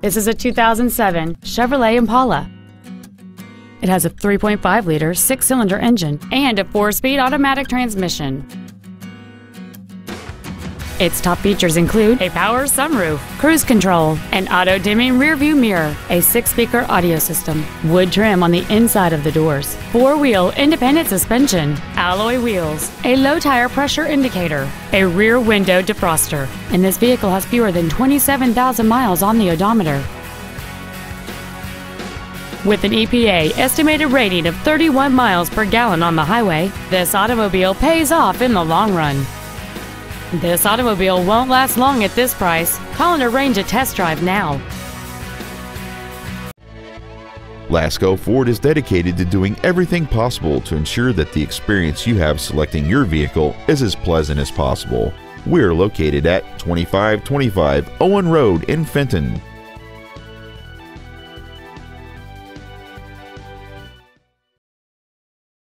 This is a 2007 Chevrolet Impala. It has a 3.5 liter six cylinder engine and a four speed automatic transmission. Its top features include a power sunroof, cruise control, an auto dimming rearview mirror, a six speaker audio system, wood trim on the inside of the doors, four wheel independent suspension, alloy wheels, a low tire pressure indicator, a rear window defroster, and this vehicle has fewer than 27,000 miles on the odometer. With an EPA estimated rating of 31 miles per gallon on the highway, this automobile pays off in the long run. This automobile won't last long at this price. Call and arrange a test drive now. Lasco Ford is dedicated to doing everything possible to ensure that the experience you have selecting your vehicle is as pleasant as possible. We're located at 2525 Owen Road in Fenton.